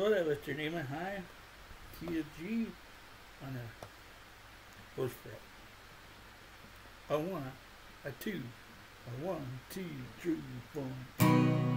So that was Geneva High, TFG on a push prep. A one, a two, a one, two, three, four.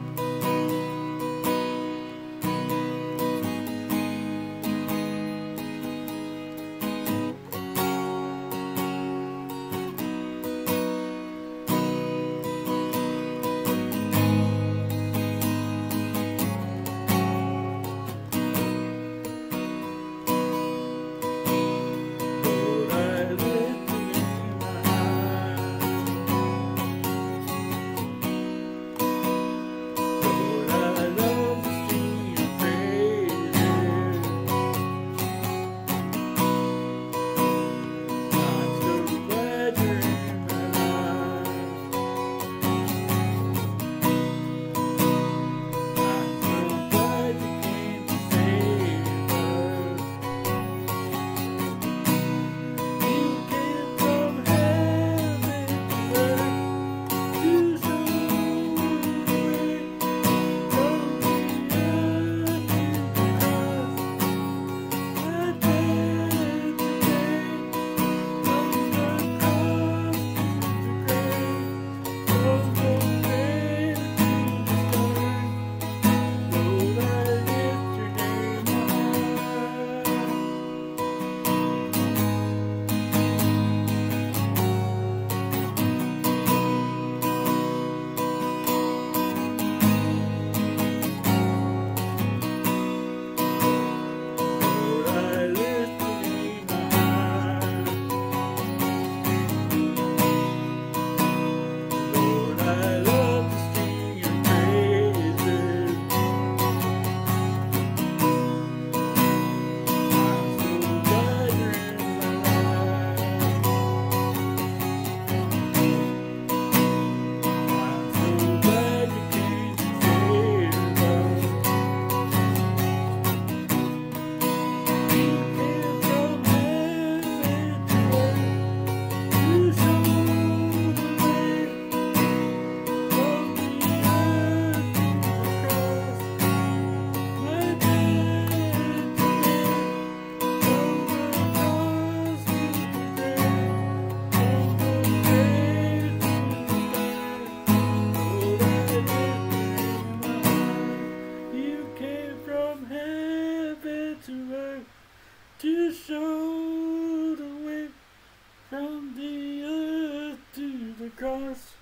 else.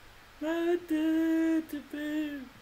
I did to be.